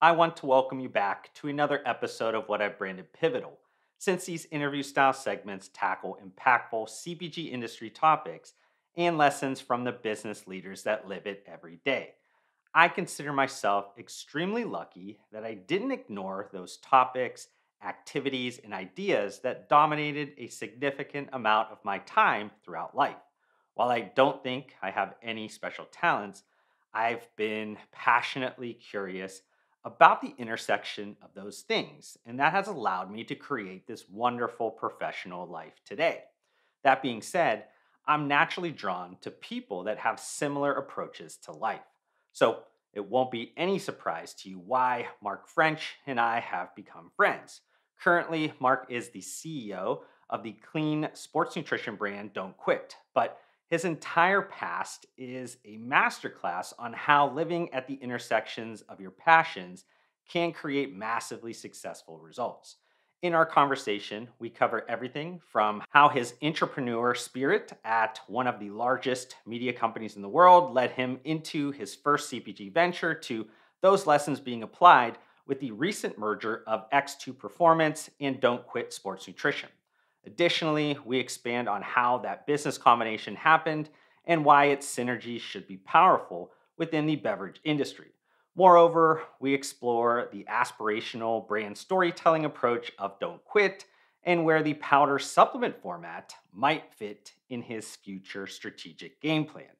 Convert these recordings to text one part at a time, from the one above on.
I want to welcome you back to another episode of what I've branded Pivotal. Since these interview style segments tackle impactful CPG industry topics and lessons from the business leaders that live it every day. I consider myself extremely lucky that I didn't ignore those topics, activities, and ideas that dominated a significant amount of my time throughout life. While I don't think I have any special talents, I've been passionately curious about the intersection of those things, and that has allowed me to create this wonderful professional life today. That being said, I'm naturally drawn to people that have similar approaches to life. So it won't be any surprise to you why Mark French and I have become friends. Currently, Mark is the CEO of the clean sports nutrition brand Don't Quit, but his entire past is a masterclass on how living at the intersections of your passions can create massively successful results. In our conversation, we cover everything from how his intrapreneur spirit at one of the largest media companies in the world led him into his first CPG venture to those lessons being applied with the recent merger of X2 Performance and Don't Quit Sports Nutrition. Additionally, we expand on how that business combination happened and why its synergies should be powerful within the beverage industry. Moreover, we explore the aspirational brand storytelling approach of Don't Quit and where the powder supplement format might fit in his future strategic game plan.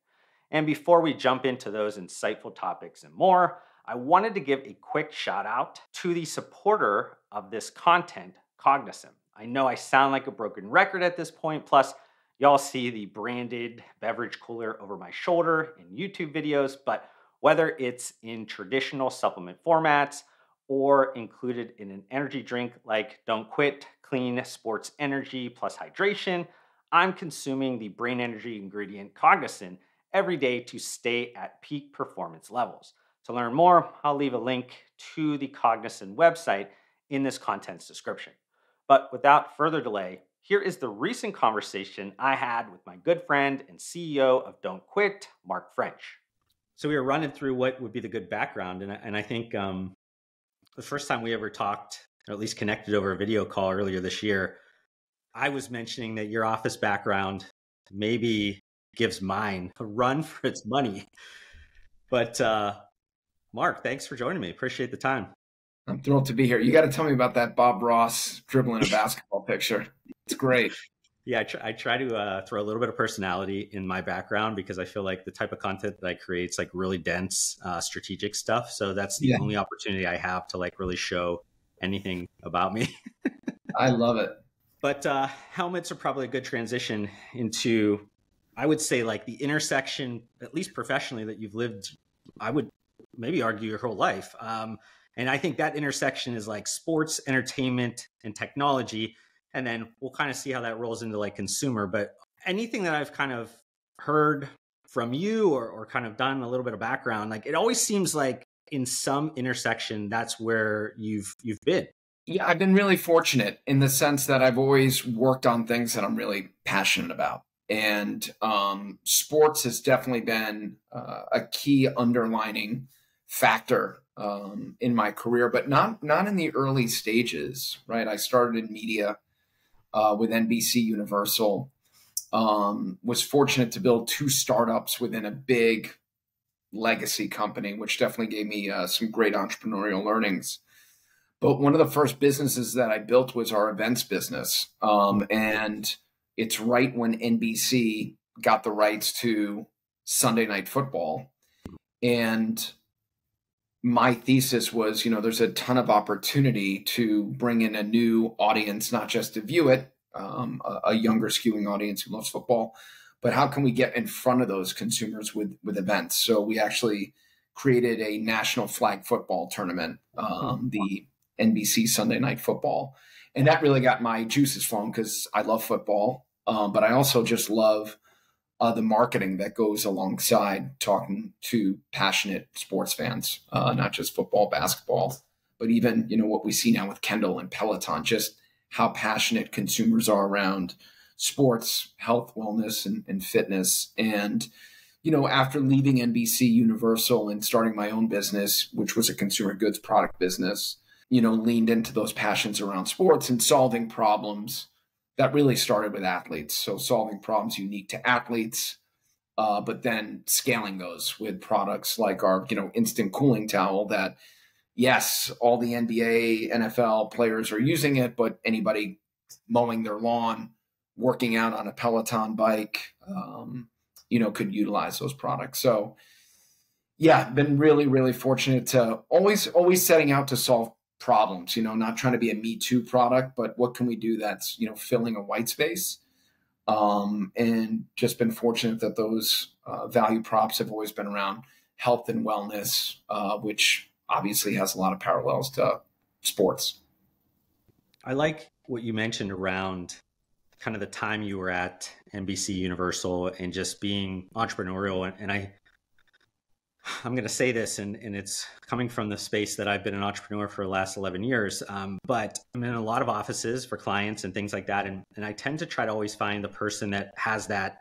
And before we jump into those insightful topics and more, I wanted to give a quick shout out to the supporter of this content, Cognizin. I know I sound like a broken record at this point. Plus, y'all see the branded beverage cooler over my shoulder in YouTube videos, but whether it's in traditional supplement formats or included in an energy drink like Don't Quit Clean Sports Energy plus Hydration, I'm consuming the brain energy ingredient Cognizin every day to stay at peak performance levels. To learn more, I'll leave a link to the Cognizin website in this content's description. But without further delay, here is the recent conversation I had with my good friend and CEO of Don't Quit, Mark French. So we were running through what would be the good background, and I, and I think um, the first time we ever talked, or at least connected over a video call earlier this year, I was mentioning that your office background maybe gives mine a run for its money. But uh, Mark, thanks for joining me. Appreciate the time. I'm thrilled to be here. You got to tell me about that Bob Ross dribbling a basketball picture. It's great. Yeah, I, tr- I try to uh, throw a little bit of personality in my background because I feel like the type of content that I create is like really dense, uh, strategic stuff. So that's the yeah. only opportunity I have to like really show anything about me. I love it. But uh, helmets are probably a good transition into, I would say, like the intersection, at least professionally, that you've lived. I would maybe argue your whole life. Um, and I think that intersection is like sports, entertainment, and technology. And then we'll kind of see how that rolls into like consumer. But anything that I've kind of heard from you or, or kind of done a little bit of background, like it always seems like in some intersection, that's where you've you've been. Yeah, I've been really fortunate in the sense that I've always worked on things that I'm really passionate about. And um, sports has definitely been uh, a key underlining factor um, in my career, but not not in the early stages. Right, I started in media uh, with NBC Universal. Um, was fortunate to build two startups within a big legacy company, which definitely gave me uh, some great entrepreneurial learnings. But one of the first businesses that I built was our events business, um, and it's right when NBC got the rights to Sunday Night Football, and my thesis was, you know, there's a ton of opportunity to bring in a new audience, not just to view it, um, a, a, younger skewing audience who loves football, but how can we get in front of those consumers with with events? So we actually created a national flag football tournament, um, the NBC Sunday Night Football, and that really got my juices flowing because I love football, um, but I also just love uh, the marketing that goes alongside talking to passionate sports fans, uh, not just football, basketball, but even you know what we see now with Kendall and Peloton, just how passionate consumers are around sports, health, wellness, and, and fitness. And you know, after leaving NBC Universal and starting my own business, which was a consumer goods product business, you know, leaned into those passions around sports and solving problems that really started with athletes. So solving problems unique to athletes, uh, but then scaling those with products like our, you know, instant cooling towel that, yes, all the NBA, NFL players are using it, but anybody mowing their lawn, working out on a Peloton bike, um, you know, could utilize those products. So yeah, been really, really fortunate to always, always setting out to solve problems, you know, not trying to be a me too product, but what can we do that's, you know, filling a white space. Um, and just been fortunate that those uh, value props have always been around health and wellness, uh, which obviously has a lot of parallels to sports. I like what you mentioned around kind of the time you were at NBC Universal and just being entrepreneurial. And, and I, I'm going to say this, and, and it's coming from the space that I've been an entrepreneur for the last 11 years. Um, but I'm in a lot of offices for clients and things like that. And, and I tend to try to always find the person that has that,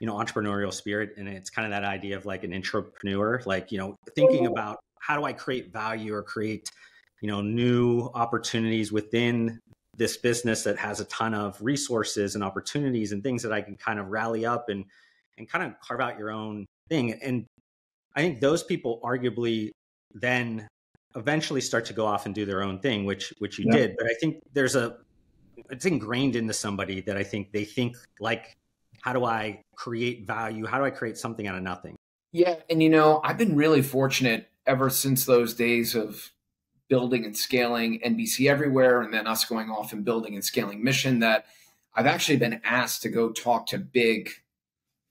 you know, entrepreneurial spirit. And it's kind of that idea of like an entrepreneur, like, you know, thinking about how do I create value or create, you know, new opportunities within this business that has a ton of resources and opportunities and things that I can kind of rally up and and kind of carve out your own thing. And I think those people arguably then eventually start to go off and do their own thing, which which you yeah. did. But I think there's a it's ingrained into somebody that I think they think like, how do I create value? How do I create something out of nothing? Yeah, and you know, I've been really fortunate ever since those days of building and scaling NBC Everywhere, and then us going off and building and scaling Mission, that I've actually been asked to go talk to big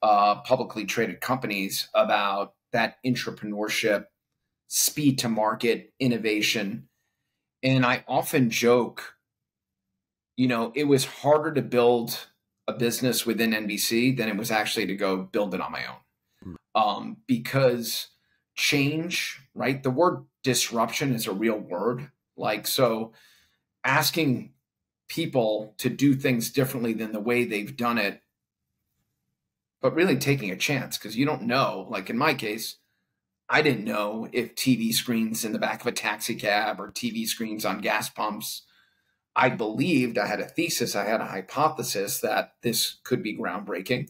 uh, publicly traded companies about that entrepreneurship, speed to market, innovation. And I often joke, you know, it was harder to build a business within NBC than it was actually to go build it on my own. Hmm. Um, because change, right? The word disruption is a real word. Like, so asking people to do things differently than the way they've done it, but really taking a chance because you don't know. Like in my case, I didn't know if TV screens in the back of a taxi cab or TV screens on gas pumps. I believed I had a thesis, I had a hypothesis that this could be groundbreaking.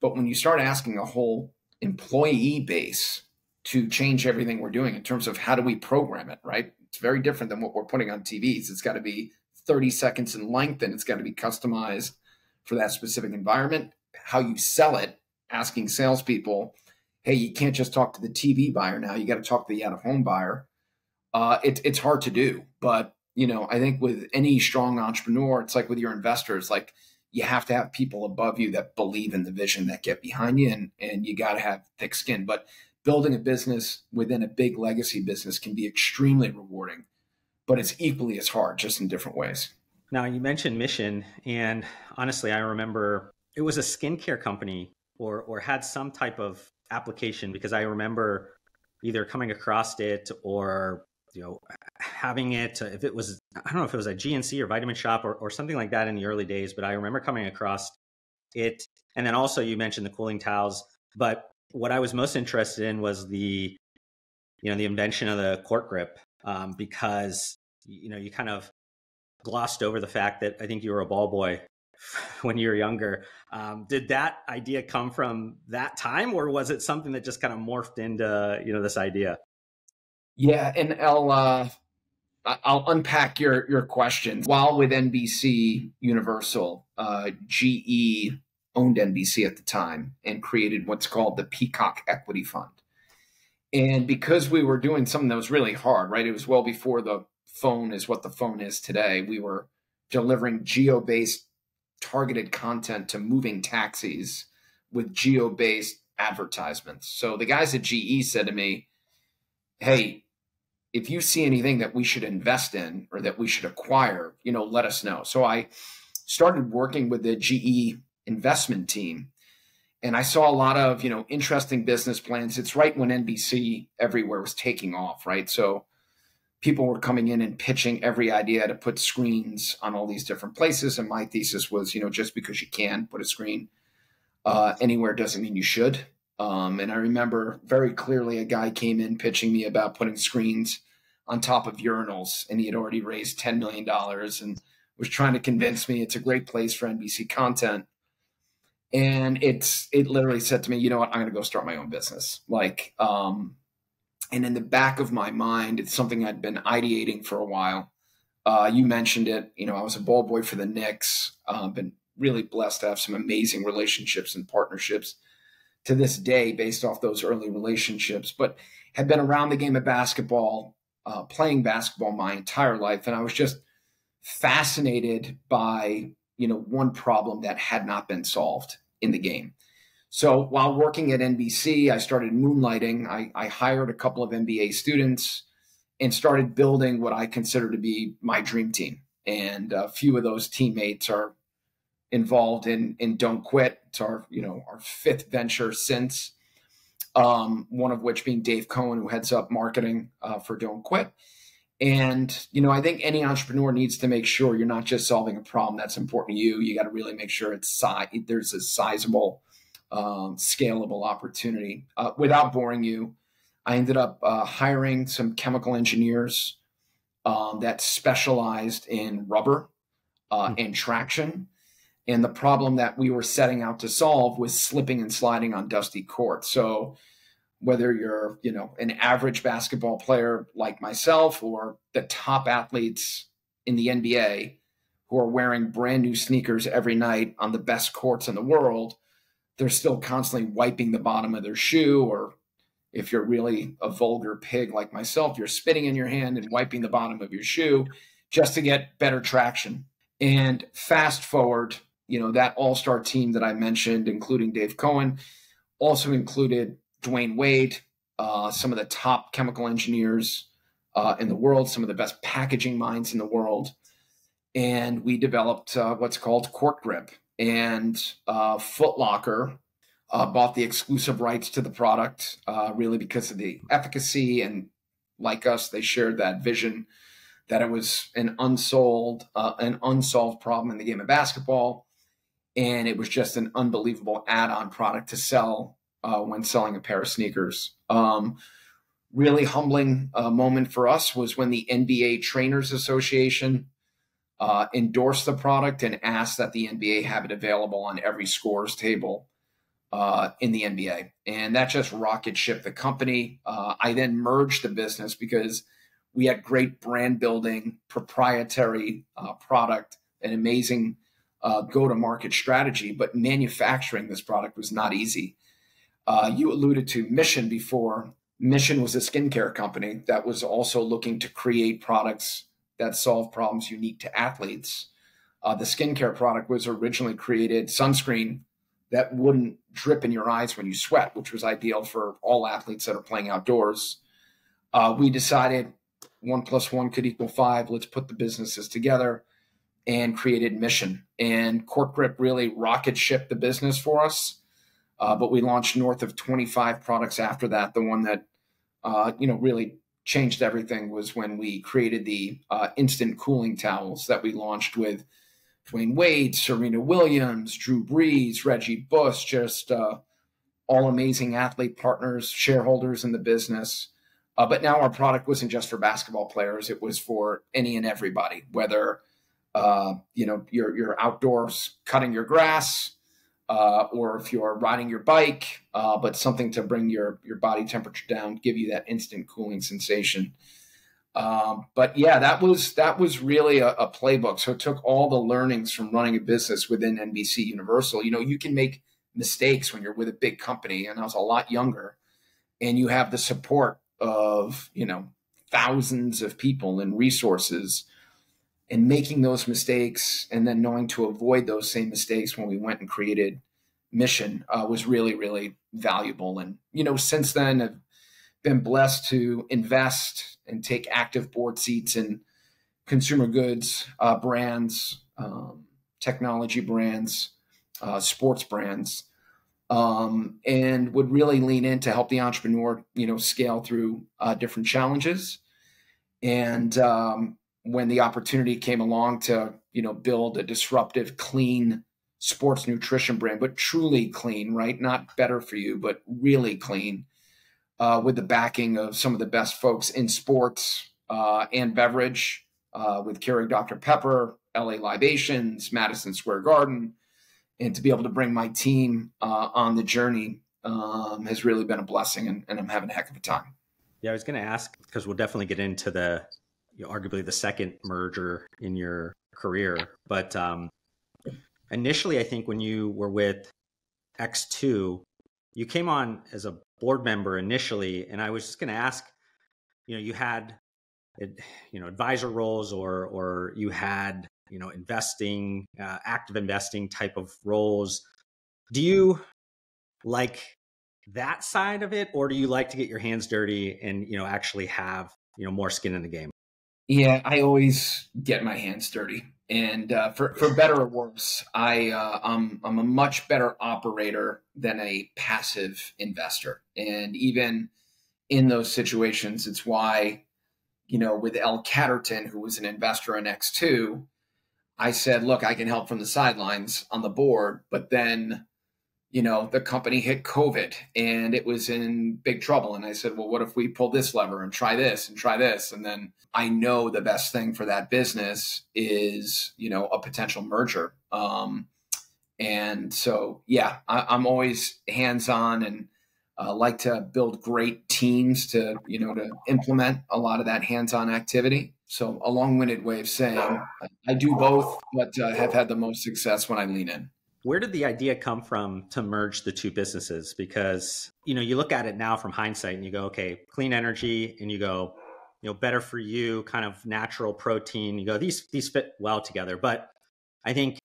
But when you start asking a whole employee base to change everything we're doing in terms of how do we program it, right? It's very different than what we're putting on TVs. It's got to be 30 seconds in length and it's got to be customized for that specific environment. How you sell it, asking salespeople, hey, you can't just talk to the TV buyer now, you got to talk to the out of home buyer. Uh, it, it's hard to do. But, you know, I think with any strong entrepreneur, it's like with your investors, like you have to have people above you that believe in the vision that get behind you and, and you got to have thick skin. But building a business within a big legacy business can be extremely rewarding, but it's equally as hard, just in different ways. Now, you mentioned Mission, and honestly, I remember it was a skincare company or, or had some type of application because I remember either coming across it or you know having it if it was i don't know if it was a gnc or vitamin shop or, or something like that in the early days but i remember coming across it. And then also you mentioned the cooling towels but what I was most interested in was the, you know, the invention of the court grip, um, because you know you kind of glossed over the fact that I think you were a ball boy when you were younger. Um, did that idea come from that time, or was it something that just kind of morphed into you know this idea? Yeah, and I'll uh, I'll unpack your your questions. While with NBC Universal, uh, GE owned NBC at the time and created what's called the Peacock Equity Fund. And because we were doing something that was really hard, right? It was well before the phone is what the phone is today. We were delivering geo based targeted content to moving taxis with geo based advertisements. So the guys at GE said to me, Hey, if you see anything that we should invest in or that we should acquire, you know, let us know. So I started working with the GE investment team. And I saw a lot of, you know, interesting business plans. It's right when NBC everywhere was taking off, right? So people were coming in and pitching every idea to put screens on all these different places. And my thesis was, you know, just because you can put a screen uh, anywhere doesn't mean you should. Um, and I remember very clearly a guy came in pitching me about putting screens on top of urinals, and he had already raised $10 million and was trying to convince me it's a great place for NBC content. And it's it literally said to me, you know what, I'm gonna go start my own business. Like, um, and in the back of my mind, it's something I'd been ideating for a while. Uh, you mentioned it. You know, I was a ball boy for the Knicks. Uh, been really blessed to have some amazing relationships and partnerships to this day based off those early relationships, but had been around the game of basketball, uh, playing basketball my entire life. And I was just fascinated by, you know, one problem that had not been solved in the game. So while working at NBC, I started moonlighting. I, I hired a couple of MBA students and started building what I consider to be my dream team. And a few of those teammates are involved in in Don't Quit. It's our you know our fifth venture since. Um, one of which being Dave Cohen, who heads up marketing uh, for Don't Quit. And you know, I think any entrepreneur needs to make sure you're not just solving a problem that's important to you. You got to really make sure it's si- there's a sizable, um, scalable opportunity. Uh, without boring you, I ended up uh, hiring some chemical engineers um, that specialized in rubber uh, mm-hmm. and traction. And the problem that we were setting out to solve was slipping and sliding on dusty courts. So whether you're, you know, an average basketball player like myself or the top athletes in the NBA who are wearing brand new sneakers every night on the best courts in the world, they're still constantly wiping the bottom of their shoe or if you're really a vulgar pig like myself, you're spitting in your hand and wiping the bottom of your shoe just to get better traction. And fast forward you know, that all star team that I mentioned, including Dave Cohen, also included Dwyane Wade, uh, some of the top chemical engineers uh, in the world, some of the best packaging minds in the world. And we developed uh, what's called Court Grip. And uh, Footlocker uh, bought the exclusive rights to the product, uh, really because of the efficacy. And like us, they shared that vision that it was an unsolved, an unsolved problem in the game of basketball and it was just an unbelievable add-on product to sell uh, when selling a pair of sneakers. Um, really humbling uh, moment for us was when the NBA Trainers Association uh, endorsed the product and asked that the NBA have it available on every scores table uh, in the NBA, and that just rocket shipped the company. Uh, I then merged the business because we had great brand building, proprietary uh, product, an amazing uh, go to market strategy, but manufacturing this product was not easy. Uh, you alluded to Mission before. Mission was a skincare company that was also looking to create products that solve problems unique to athletes. Uh, the skincare product was originally created sunscreen that wouldn't drip in your eyes when you sweat, which was ideal for all athletes that are playing outdoors. Uh, we decided one plus one could equal five. Let's put the businesses together and created Mission. And Court Grip really rocket shipped the business for us. Uh, but we launched north of 25 products after that. The one that uh, you know really changed everything was when we created the uh, instant cooling towels that we launched with Dwyane Wade, Serena Williams, Drew Brees, Reggie Bush, just uh, all amazing athlete partners, shareholders in the business. Uh, but now our product wasn't just for basketball players; it was for any and everybody, whether uh, you know, you're, you're outdoors cutting your grass, uh, or if you're riding your bike, uh, but something to bring your, your body temperature down, give you that instant cooling sensation. Um, but yeah, that was that was really a, a, playbook. So it took all the learnings from running a business within NBC Universal. You know, you can make mistakes when you're with a big company, and I was a lot younger, and you have the support of you know thousands of people and resources and making those mistakes and then knowing to avoid those same mistakes when we went and created mission uh, was really really valuable. And you know since then i've been blessed to invest and take active board seats in consumer goods uh, brands um, technology brands uh, sports brands um, and would really lean in to help the entrepreneur you know scale through uh, different challenges. And um, when the opportunity came along to you know build a disruptive clean sports nutrition brand, but truly clean, right? Not better for you, but really clean, uh, with the backing of some of the best folks in sports uh, and beverage, uh, with Keurig Dr. Pepper, LA Libations, Madison Square Garden, and to be able to bring my team uh, on the journey um, has really been a blessing, and, and I'm having a heck of a time. Yeah, I was going to ask because we'll definitely get into the arguably the second merger in your career, but um, initially, I think when you were with X2, you came on as a board member initially, and I was just going to ask, you know, you had, you know, advisor roles, or or you had, you know, investing, uh, active investing type of roles. Do you like that side of it, or do you like to get your hands dirty and you know actually have you know more skin in the game? Yeah, I always get my hands dirty, and uh, for for better or worse, I uh, I'm I'm a much better operator than a passive investor, and even in those situations, it's why you know with L Catterton, who was an investor in X2, I said, look, I can help from the sidelines on the board, but then you know, the company hit COVID and it was in big trouble. And I said, well, what if we pull this lever and try this and try this? And then I know the best thing for that business is, you know, a potential merger. Um, and so, yeah, I, am always hands on and uh, like to build great teams to, you know, to implement a lot of that hands on activity. So, a long winded way of saying I do both, but uh, have had the most success when I lean in where did the idea come from to merge the two businesses? Because you know you look at it now from hindsight and you go okay clean energy and you go you know better for you kind of natural protein. You go these these fit well together. But i think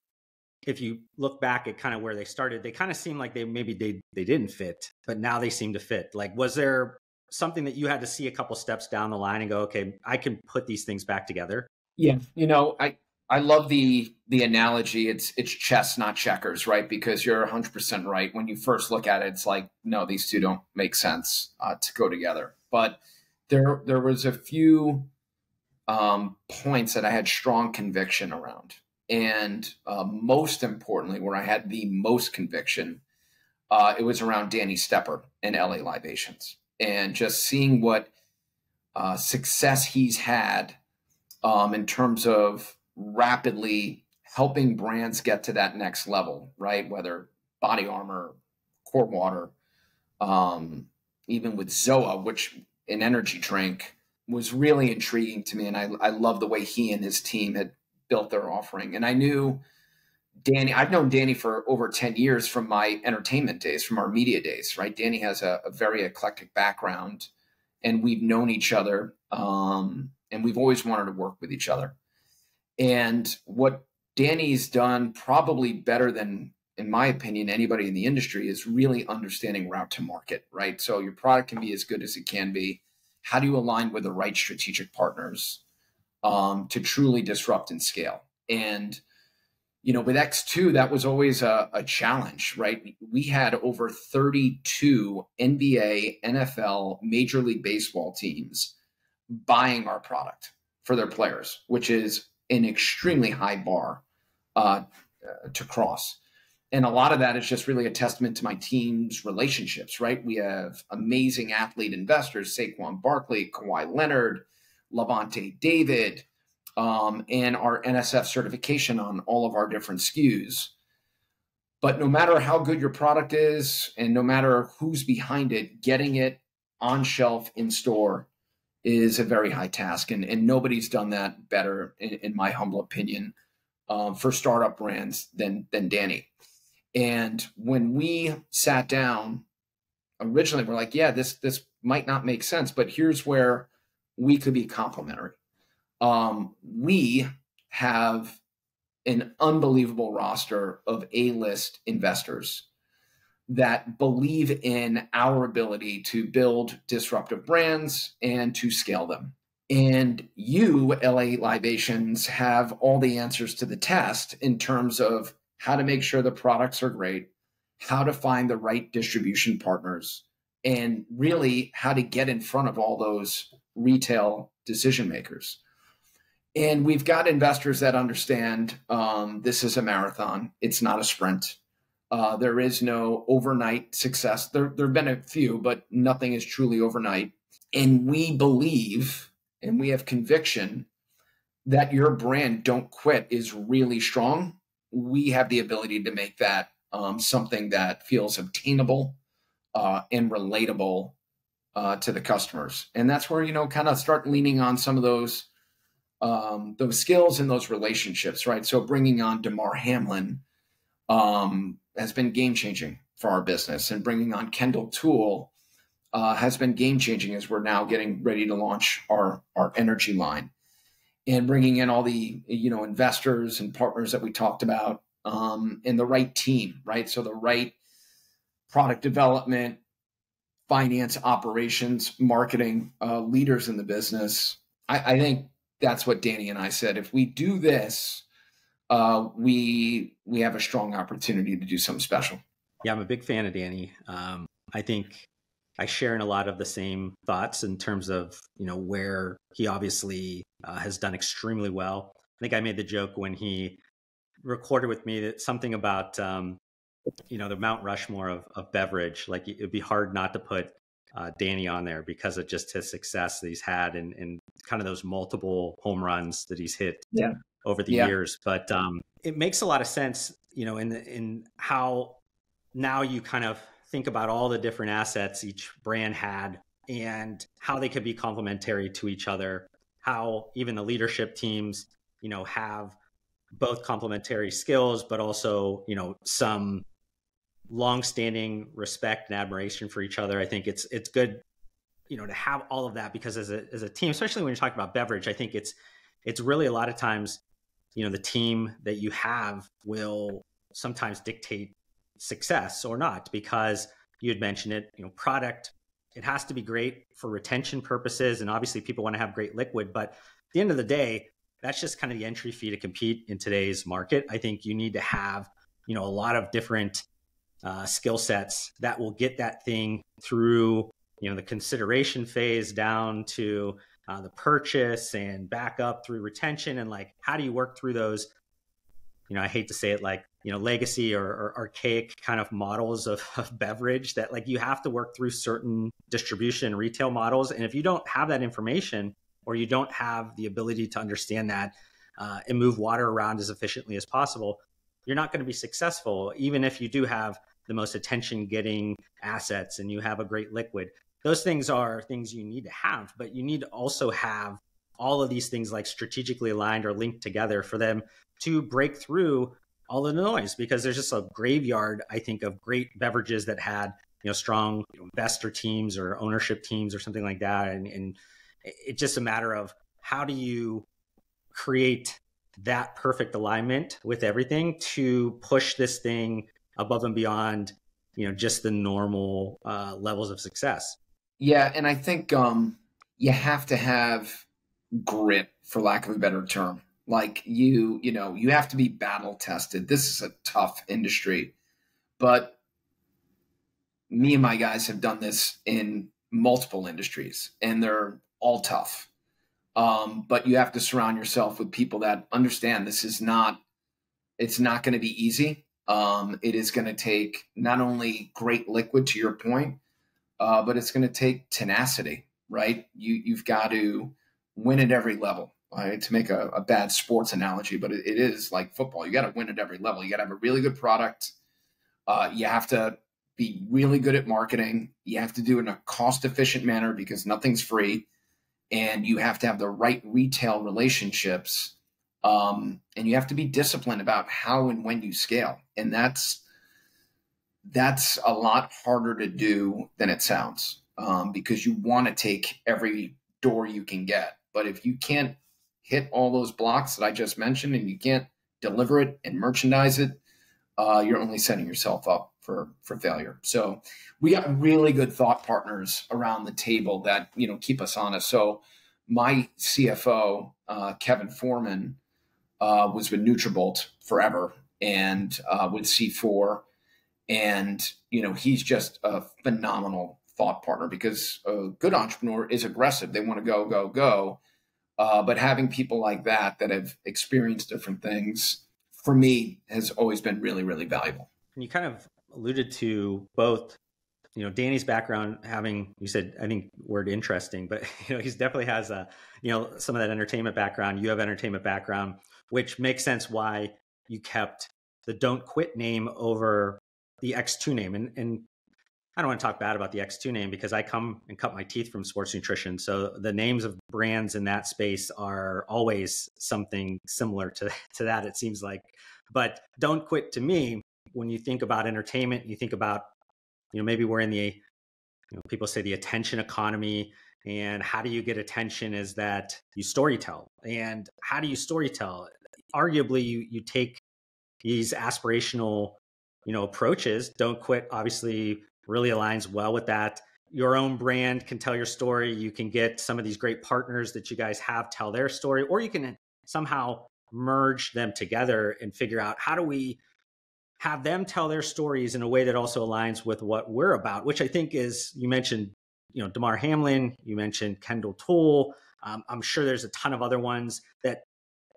if you look back at kind of where they started they kind of seem like they maybe they they didn't fit but now they seem to fit. Like was there something that you had to see a couple steps down the line and go okay i can put these things back together? Yeah. You know i I love the the analogy. It's it's chess, not checkers, right? Because you're 100 percent right. When you first look at it, it's like no, these two don't make sense uh, to go together. But there there was a few um, points that I had strong conviction around, and uh, most importantly, where I had the most conviction, uh, it was around Danny Stepper and LA Libations, and just seeing what uh, success he's had um, in terms of rapidly helping brands get to that next level, right? Whether body armor, core water, um, even with Zoa, which an energy drink was really intriguing to me. And I, I love the way he and his team had built their offering. And I knew Danny, I've known Danny for over 10 years from my entertainment days, from our media days, right? Danny has a, a very eclectic background and we've known each other um, and we've always wanted to work with each other. And what Danny's done probably better than, in my opinion, anybody in the industry is really understanding route to market, right? So your product can be as good as it can be. How do you align with the right strategic partners um, to truly disrupt and scale? And you know, with X2, that was always a, a, challenge, right? We had over 32 NBA, NFL, Major League Baseball teams buying our product for their players, which is an extremely high bar uh, to cross. And a lot of that is just really a testament to my team's relationships, right? We have amazing athlete investors, Saquon Barkley, Kawhi Leonard, Lavonte David, um, and our NSF certification on all of our different SKUs. But no matter how good your product is and no matter who's behind it, getting it on shelf in store is a very high task, and, and nobody's done that better, in, in my humble opinion, um, for startup brands than than Danny. And when we sat down, originally we're like, yeah, this this might not make sense, but here's where we could be complementary. Um, we have an unbelievable roster of A-list investors that believe in our ability to build disruptive brands and to scale them. And you, LA Libations, have all the answers to the test in terms of how to make sure the products are great, how to find the right distribution partners, and really how to get in front of all those retail decision makers. And we've got investors that understand um, this is a marathon, it's not a sprint. Uh, there is no overnight success. There, there have been a few, but nothing is truly overnight. And we believe and we have conviction that your brand, Don't Quit, is really strong. We have the ability to make that um, something that feels obtainable uh, and relatable uh, to the customers. And that's where, you know, kind of start leaning on some of those um, those skills and those relationships, right? So bringing on Damar Hamlin um, has been game changing for our business, and bringing on Kendall Toole uh, has been game changing as we're now getting ready to launch our our energy line, and bringing in all the you know investors and partners that we talked about, um, and the right team, right? So the right product development, finance, operations, marketing uh, leaders in the business. I, I think that's what Danny and I said. If we do this, uh, we we have a strong opportunity to do something special. Yeah, I'm a big fan of Danny. Um, I think I share in a lot of the same thoughts in terms of you know where he obviously uh, has done extremely well. I think I made the joke when he recorded with me that something about um, you know the Mount Rushmore of, of beverage. Like it'd be hard not to put uh, Danny on there because of just his success that he's had and, and kind of those multiple home runs that he's hit yeah. Over the yeah. years. But um, it makes a lot of sense, you know, in the, in how now you kind of think about all the different assets each brand had and how they could be complementary to each other. How even the leadership teams, you know, have both complementary skills, but also, you know, some long-standing respect and admiration for each other. I think it's it's good, you know, to have all of that because as a as a team, especially when you're talking about beverage, I think it's it's really a lot of times, you know, the team that you have will sometimes dictate success or not because you had mentioned it, you know, product it has to be great for retention purposes and obviously people want to have great liquid, but at the end of the day, that's just kind of the entry fee to compete in today's market. I think you need to have, you know, a lot of different uh, skill sets that will get that thing through you know the consideration phase down to uh, the purchase and back up through retention and like how do you work through those you know i hate to say it like you know legacy or, or archaic kind of models of, of, beverage that like you have to work through certain distribution retail models and if you don't have that information or you don't have the ability to understand that uh, and move water around as efficiently as possible you're not going to be successful even if you do have the most attention getting assets and you have a great liquid. Those things are things you need to have, but you need to also have all of these things like strategically aligned or linked together for them to break through all the noise because there's just a graveyard, I think, of great beverages that had you know strong investor teams or ownership teams or something like that, and, and it's just a matter of how do you create that perfect alignment with everything to push this thing above and beyond you know just the normal uh, levels of success yeah and i think um you have to have grit for lack of a better term. Like you you know you have to be battle tested. This is a tough industry. But me and my guys have done this in multiple industries and they're all tough. Um, but you have to surround yourself with people that understand this is not it's not going to be easy. Um, it is going to take not only great liquid, to your point, uh, but it's going to take tenacity, right? You you've got to win at every level. Right? To make a, a bad sports analogy, but it, it is like football. You got to win at every level. You got to have a really good product. Uh, you have to be really good at marketing. You have to do it in a cost efficient manner because nothing's free. And you have to have the right retail relationships um, and you have to be disciplined about how and when you scale and that's that's a lot harder to do than it sounds um, because you want to take every door you can get but if you can't hit all those blocks that i just mentioned and you can't deliver it and merchandise it uh, you're only setting yourself up for for failure so we got really good thought partners around the table that you know keep us honest so my cfo uh, kevin foreman uh, was with Nutrabolt forever and uh, with C4. And, you know, he's just a phenomenal thought partner because a good entrepreneur is aggressive. They want to go, go, go. Uh, but having people like that that have experienced different things for me has always been really, really valuable. And you kind of alluded to both, you know, Danny's background having, you said, I think word interesting, but, you know, he's definitely has a, you know, some of that entertainment background. You have entertainment background, which makes sense why you kept the Don't Quit name over the X2 name. And, and I don't want to talk bad about the X2 name because I come and cut my teeth from sports nutrition. So the names of brands in that space are always something similar to, to that, it seems like. But don't quit to me, when you think about entertainment, you think about, you know, maybe we're in the, you know, people say the attention economy. And how do you get attention is that you storytell. And how do you storytell? Arguably, you, you take these aspirational, you know, approaches. Don't quit, obviously really aligns well with that. Your own brand can tell your story. You can get some of these great partners that you guys have tell their story, or you can somehow merge them together and figure out how do we have them tell their stories in a way that also aligns with what we're about, which I think is you mentioned, you know, Damar Hamlin, you mentioned Kendall Toole. Um, I'm sure there's a ton of other ones that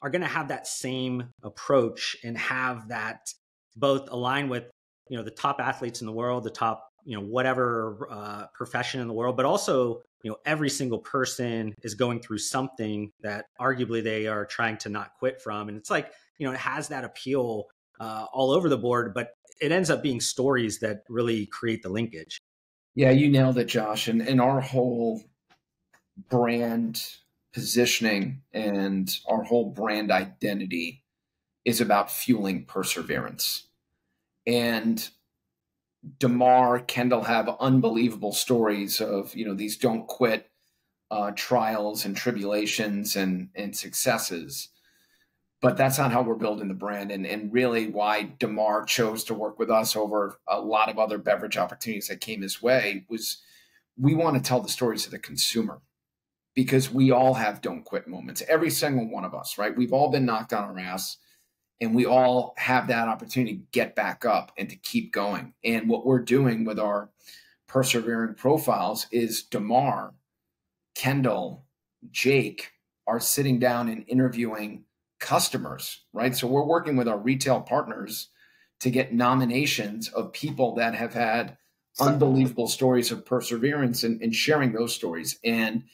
are going to have that same approach and have that both align with you know the top athletes in the world, the top you know whatever uh, profession in the world but also you know every single person is going through something that arguably they are trying to not quit from. And it's like you know it has that appeal uh, all over the board but it ends up being stories that really create the linkage. Yeah you nailed it josh. And, and our whole brand positioning and our whole brand identity is about fueling perseverance and Damar, Kendall have unbelievable stories of you know these don't quit uh, trials and tribulations and and successes. But that's not how we're building the brand, and and really why Damar chose to work with us over a lot of other beverage opportunities that came his way was we want to tell the stories of the consumer because we all have don't quit moments. Every single one of us, right? We've all been knocked on our ass and we all have that opportunity to get back up and to keep going. And what we're doing with our persevering profiles is Damar, Kendall, Jake are sitting down and interviewing customers, right? So we're working with our retail partners to get nominations of people that have had unbelievable stories of perseverance and, and sharing those stories. And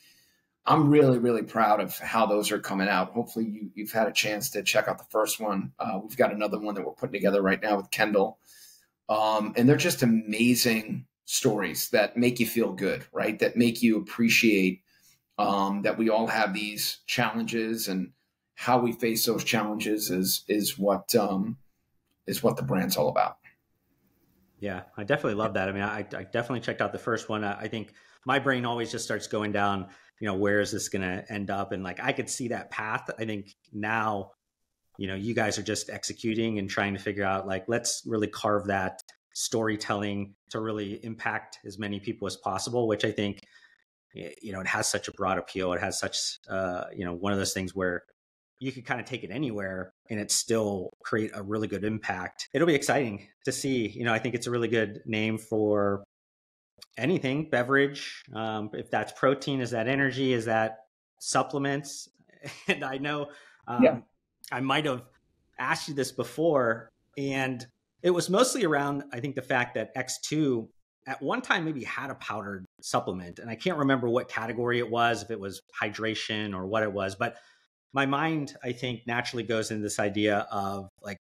I'm really, really proud of how those are coming out. Hopefully, you, have had a chance to check out the first one. Uh, we've got another one that we're putting together right now with Kendall. Um, and they're just amazing stories that make you feel good, right? That make you appreciate um, that we all have these challenges and how we face those challenges is is what um, is what the brand's all about. Yeah, I definitely love that. I mean, I, I definitely checked out the first one. I think my brain always just starts going down you know where is this going to end up? And like i could see that path. I think now you know you guys are just executing and trying to figure out like let's really carve that storytelling to really impact as many people as possible which i think you know it has such a broad appeal. It has such uh you know one of those things where you could kind of take it anywhere and it still create a really good impact. It'll be exciting to see. You know i think it's a really good name for anything beverage um, if that's protein is that energy is that supplements and i know um, yeah. i might have asked you this before and it was mostly around i think the fact that x2 at one time maybe had a powdered supplement and i can't remember what category it was if it was hydration or what it was but my mind i think naturally goes into this idea of like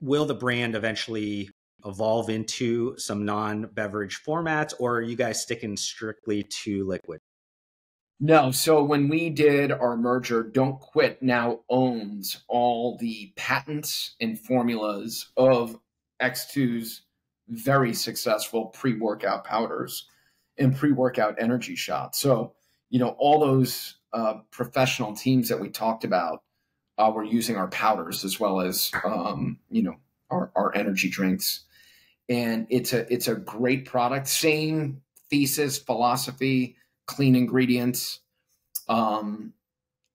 will the brand eventually evolve into some non-beverage formats or are you guys sticking strictly to liquid? No so when we did our merger don't quit now owns all the patents and formulas of x2's very successful pre-workout powders and pre-workout energy shots. So you know all those uh, professional teams that we talked about uh, were using our powders as well as um, you know our, our energy drinks and it's a it's a great product. Same thesis, philosophy, clean ingredients. Um,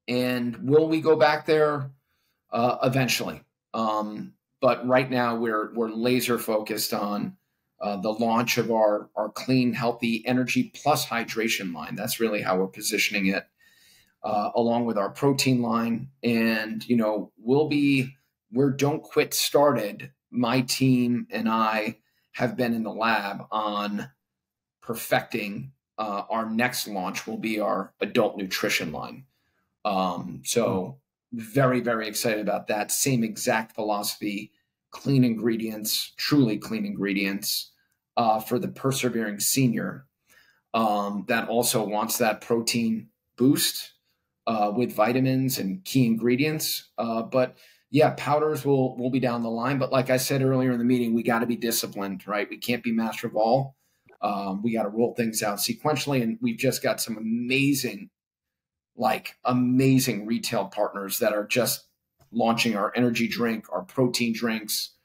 and will we go back there uh, eventually? Um, but right now we're we're laser focused on uh, the launch of our our clean, healthy energy plus hydration line. That's really how we're positioning it. uh, along with our protein line. And, you know, we'll be where Don't Quit started. My team and I have been in the lab on perfecting uh, our next launch will be our adult nutrition line. Um, so very, very excited about that. Same exact philosophy, clean ingredients, truly clean ingredients uh, for the persevering senior um, that also wants that protein boost uh, with vitamins and key ingredients. Uh, but yeah, powders will will be down the line. But like I said earlier in the meeting, we got to be disciplined, right? We can't be master of all. Um, we got to roll things out sequentially, and we've just got some amazing, like amazing retail partners that are just launching our energy drink, our protein drinks,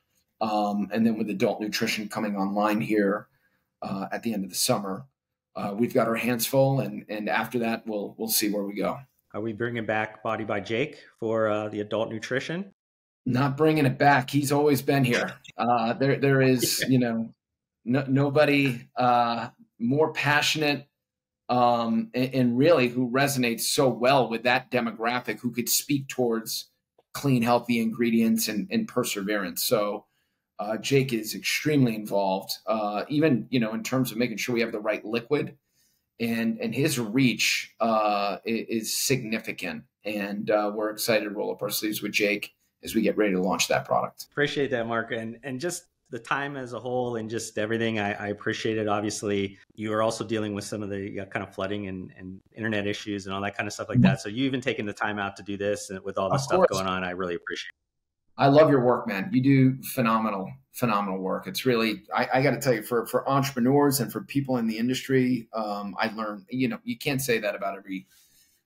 um, and then with adult nutrition coming online here uh, at the end of the summer. Uh, we've got our hands full, and and after that, we'll we'll see where we go. Are we bringing back Body by Jake for uh, the adult nutrition? Not bringing it back. He's always been here. Uh, there, there is, you know, no, nobody uh, more passionate um, and, and, really who resonates so well with that demographic, who could speak towards clean, healthy ingredients and, and perseverance. So uh, Jake is extremely involved, uh, even you know in terms of making sure we have the right liquid, and and his reach uh, is significant. And uh, we're excited to roll up our sleeves with Jake as we get ready to launch that product. Appreciate that, Mark, and and just the time as a whole and just everything. I, I appreciate it. Obviously, you are also dealing with some of the kind of flooding and, and internet issues and all that kind of stuff like that. So you even taking the time out to do this and with all the stuff course. going on, I really appreciate it. I love your work, man. You do phenomenal, phenomenal work. It's really, I, I got to tell you, for for entrepreneurs and for people in the industry, um, I learn. You know, you can't say that about every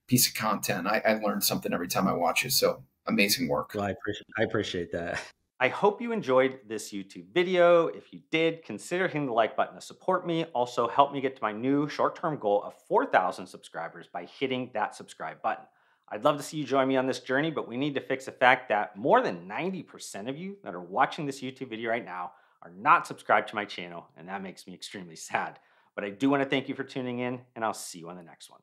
piece of content. I, I learn something every time I watch it. So amazing work. Well, I appreciate, I appreciate that. I hope you enjoyed this YouTube video. If you did, consider hitting the like button to support me. Also, help me get to my new short-term goal of 4,000 subscribers by hitting that subscribe button. I'd love to see you join me on this journey, but we need to fix the fact that more than 90% of you that are watching this YouTube video right now are not subscribed to my channel, and that makes me extremely sad. But I do want to thank you for tuning in, and I'll see you on the next one.